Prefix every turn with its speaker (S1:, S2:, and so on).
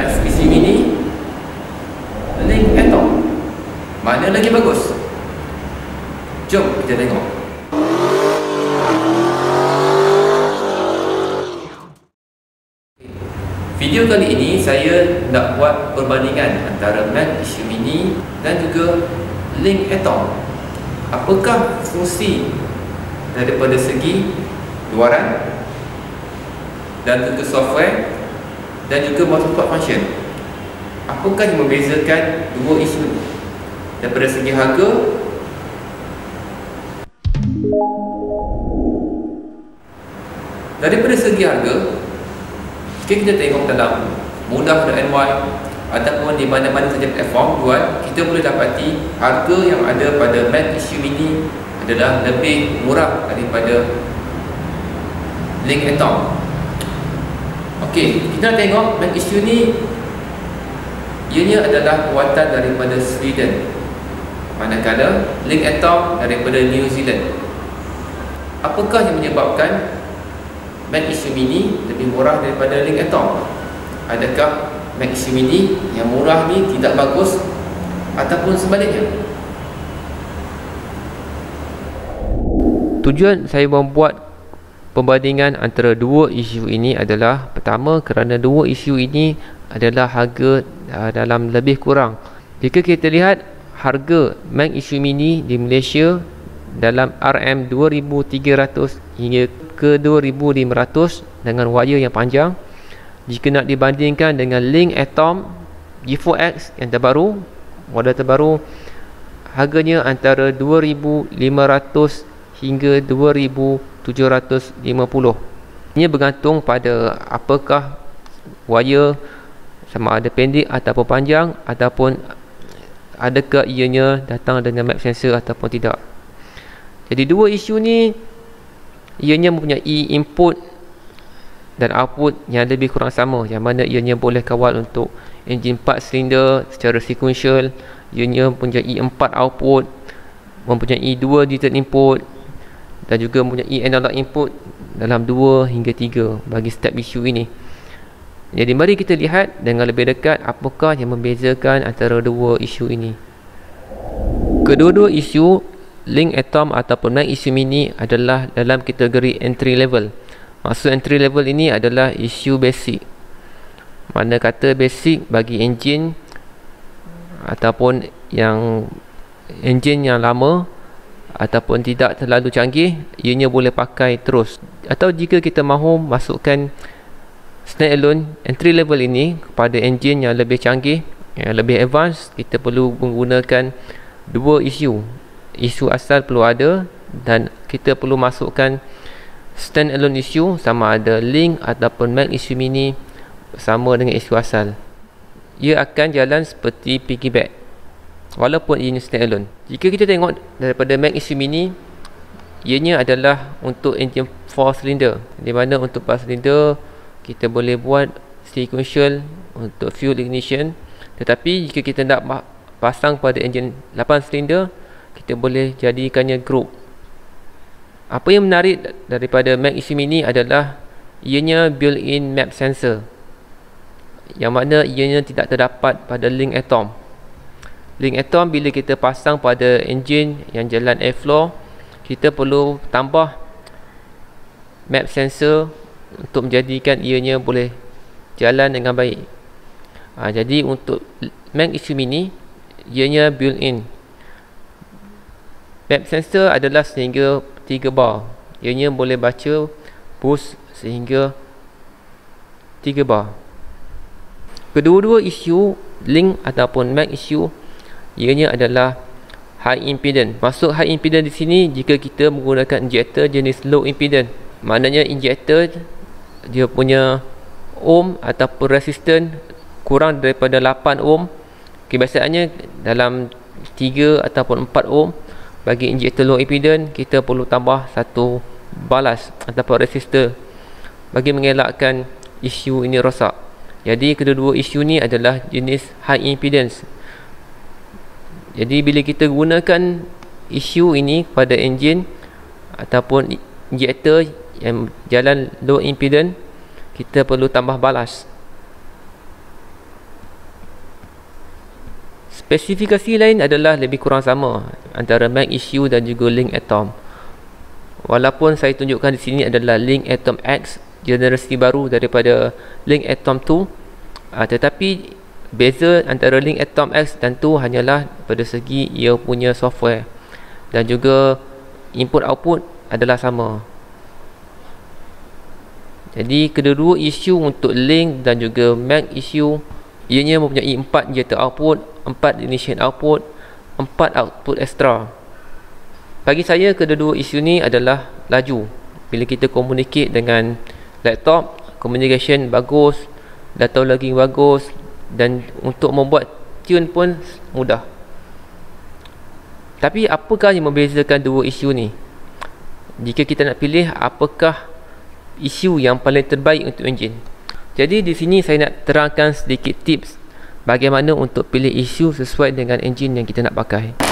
S1: Max PC Mini. Link Atom Mana lagi bagus? Jom kita tengok. Video kali ini saya nak buat perbandingan antara Mac Issue Mini dan juga Link Atom Apakah fungsi daripada segi luaran dan tentu software dan juga multi-port function. Apakah yang membezakan dua isu daripada segi harga? Daripada segi harga jika kita tengok dalam mudah.ny ataupun di mana-mana saja platform jual kita boleh dapati harga yang ada pada Mac issue ini adalah lebih murah daripada Link Atom Okey, kita nak tengok Mac issue ni ianya adalah buatan daripada Sweden. Manakala Link Atom daripada New Zealand. Apakah yang menyebabkan Mac issue mini lebih murah daripada Link Atom adakah Mac issue mini yang murah ni tidak bagus ataupun sebaliknya?
S2: Tujuan saya membuat perbandingan antara dua isu ini adalah pertama kerana dua isu ini adalah harga uh, dalam lebih kurang. Jika kita lihat harga Mac issue mini di Malaysia dalam RM 2300 hingga ke 2500 dengan wire yang panjang jika nak dibandingkan dengan Link Atom G4X yang terbaru model terbaru harganya antara 2500 hingga 2750 ini bergantung pada apakah wire sama ada pendek ataupun panjang ataupun adakah ianya datang dengan map sensor ataupun tidak. Jadi dua isu ni ianya mempunyai input dan output yang lebih kurang sama yang mana ianya boleh kawal untuk enjin 4 silinder secara sequential ianya mempunyai 4 output mempunyai 2 digital input dan juga mempunyai analog input dalam 2 hingga 3 bagi step isu ini. Jadi mari kita lihat dengan lebih dekat apakah yang membezakan antara dua isu ini. Kedua-dua isu link atom ataupun Mac isu mini adalah dalam kategori entry level. Maksud entry level ini adalah isu basic. Mana kata basic bagi engine ataupun yang engine yang lama ataupun tidak terlalu canggih ianya boleh pakai terus. Atau jika kita mahu masukkan stand alone entry level ini kepada engine yang lebih canggih yang lebih advance kita perlu menggunakan dua isu. Isu asal perlu ada dan kita perlu masukkan stand alone isu sama ada link ataupun mac isu mini sama dengan isu asal. Ia akan jalan seperti piggyback walaupun ianya stand alone. Jika kita tengok daripada Mac issue mini ianya adalah untuk engine 4 cylinder. Di mana untuk 4 cylinder kita boleh buat sequential untuk fuel ignition. Tetapi jika kita nak pasang pada engine 8 cylinder kita boleh jadikannya group. Apa yang menarik daripada Mac issue mini adalah ianya built-in map sensor. Yang mana ianya tidak terdapat pada link atom link atom bila kita pasang pada engine yang jalan airflow kita perlu tambah map sensor untuk menjadikan ianya boleh jalan dengan baik. Ha, jadi untuk Mac issue mini ianya built in. Map sensor adalah sehingga 3 bar. Ianya boleh baca boost sehingga 3 bar. Kedua-dua isu link ataupun Mac issue ianya adalah high impedance. Masuk high impedance di sini jika kita menggunakan injector jenis low impedance. Maknanya injector dia punya ohm ataupun resistance kurang daripada 8 ohm. Kebiasaannya dalam 3 ataupun 4 ohm bagi injector low impedance kita perlu tambah satu balas ataupun resistor bagi mengelakkan isu ini rosak. Jadi kedua-dua isu ni adalah jenis high impedance jadi bila kita gunakan isu ini pada engine ataupun injector yang jalan low impedance kita perlu tambah balas Spesifikasi lain adalah lebih kurang sama antara Mac issue dan juga Link Atom. Walaupun saya tunjukkan di sini adalah Link Atom X, generasi baru daripada Link Atom 2, uh, tetapi beza antara Link Atom X dan 2 hanyalah pada segi ia punya software. Dan juga input output adalah sama. Jadi kedua-dua isu untuk Link dan juga Mac issue ianya mempunyai 4 jeta output 4 initial output 4 output extra. Bagi saya kedua-dua isu ni adalah laju. Bila kita communicate dengan laptop communication bagus data logging bagus dan untuk membuat tune pun mudah. Tapi apakah yang membezakan dua isu ni? Jika kita nak pilih apakah isu yang paling terbaik untuk enjin? Jadi di sini saya nak terangkan sedikit tips bagaimana untuk pilih isu sesuai dengan enjin yang kita nak pakai.